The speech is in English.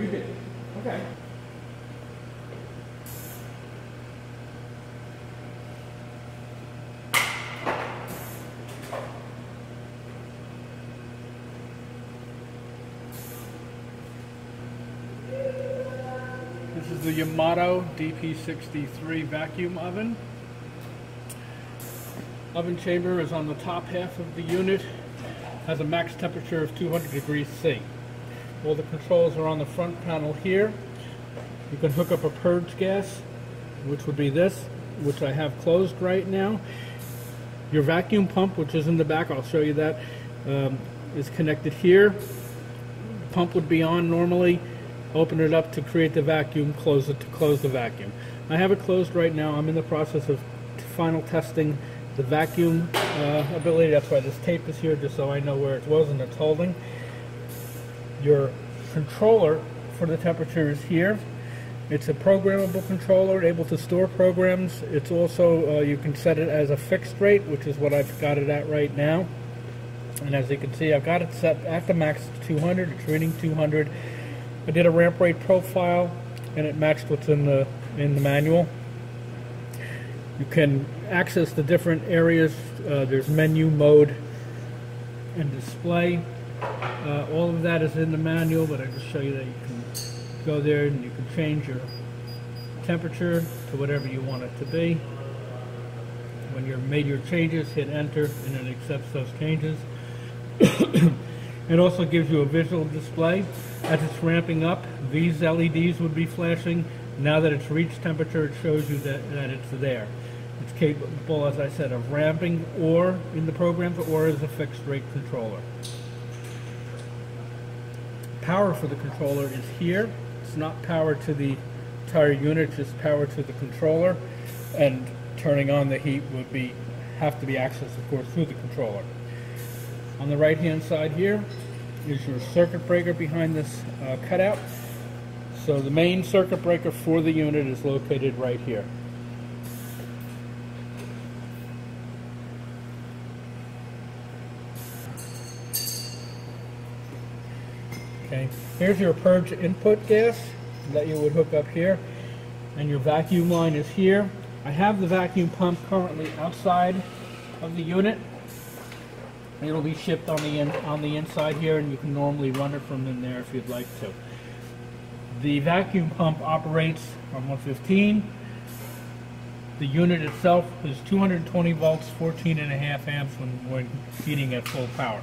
Okay. This is the Yamato DP63 vacuum oven. Oven chamber is on the top half of the unit. Has a max temperature of 200 degrees C. All the controls are on the front panel here. You can hook up a purge gas, which would be this, which I have closed right now. Your vacuum pump, which is in the back, I'll show you that, um, is connected here. The pump would be on normally. Open it up to create the vacuum, close it to close the vacuum. I have it closed right now. I'm in the process of final testing the vacuum uh, ability. That's why this tape is here, just so I know where it was and it's holding. Your controller for the temperature is here. It's a programmable controller, able to store programs. It's also, uh, you can set it as a fixed rate, which is what I've got it at right now. And as you can see, I've got it set at the max 200. It's reading 200. I did a ramp rate profile, and it matched what's in the in the manual. You can access the different areas. Uh, there's menu, mode, and display. Uh, all of that is in the manual, but I just show you that you can go there and you can change your temperature to whatever you want it to be. When you've made your changes, hit enter and it accepts those changes. it also gives you a visual display. As it's ramping up, these LEDs would be flashing. Now that it's reached temperature, it shows you that, that it's there. It's capable, as I said, of ramping or in the programs or as a fixed rate controller. Power for the controller is here. It's not power to the entire unit, just power to the controller. And turning on the heat would be have to be accessed, of course, through the controller. On the right hand side here is your circuit breaker behind this uh, cutout. So the main circuit breaker for the unit is located right here. Okay, here's your purge input gas that you would hook up here, and your vacuum line is here. I have the vacuum pump currently outside of the unit. It'll be shipped on the in, on the inside here, and you can normally run it from in there if you'd like to. The vacuum pump operates on 115. The unit itself is 220 volts, 14 and a half amps when, when heating at full power.